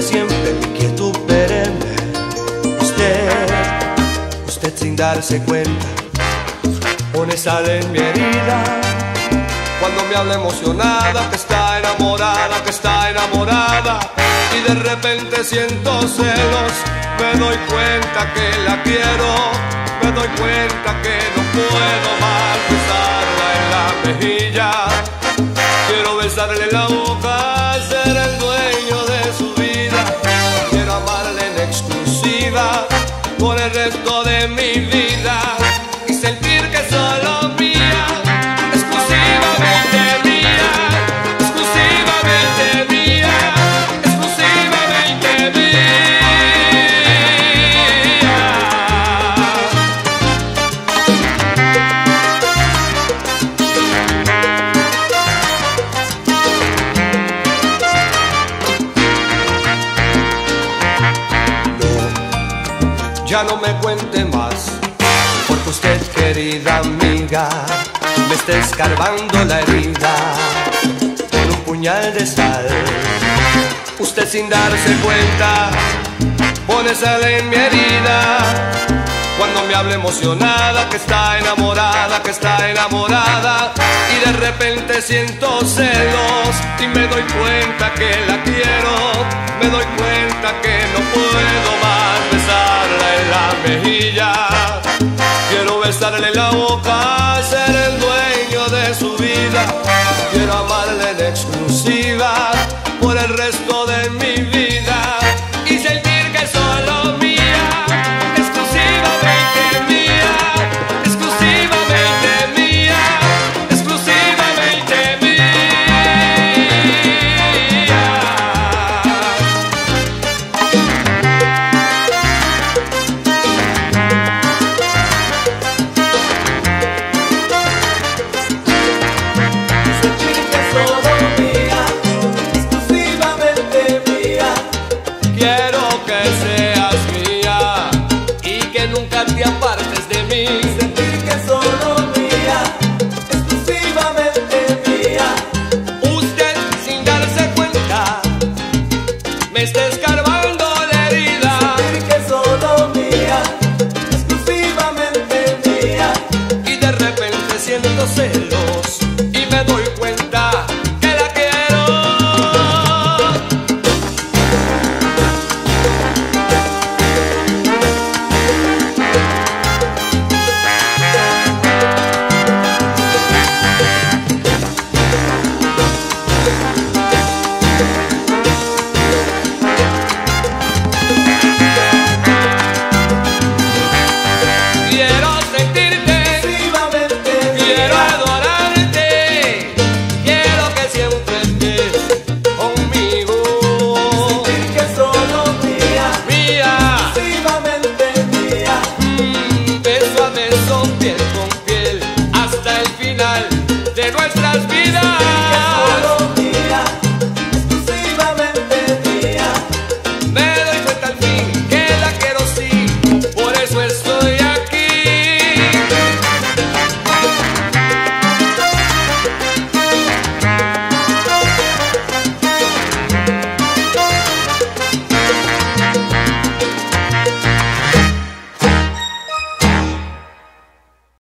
de siempre, mi inquietud perenne. Usted, usted sin darse cuenta, pone sal en mi herida. Cuando me habla emocionada, que está enamorada, que está enamorada. Y de repente siento celos, me doy cuenta que la quiero, me doy cuenta que no puedo más besarla en la mejilla. Quiero besarle la boca, ser el dueño mi vida ya no me cuente más, porque usted, querida amiga, me está escarbando la herida con un puñal de sal. Usted sin darse cuenta, pone sal en mi herida. Cuando me habla emocionada, que está enamorada, que está enamorada, y de repente siento celos y me doy cuenta que la quiero, Bye.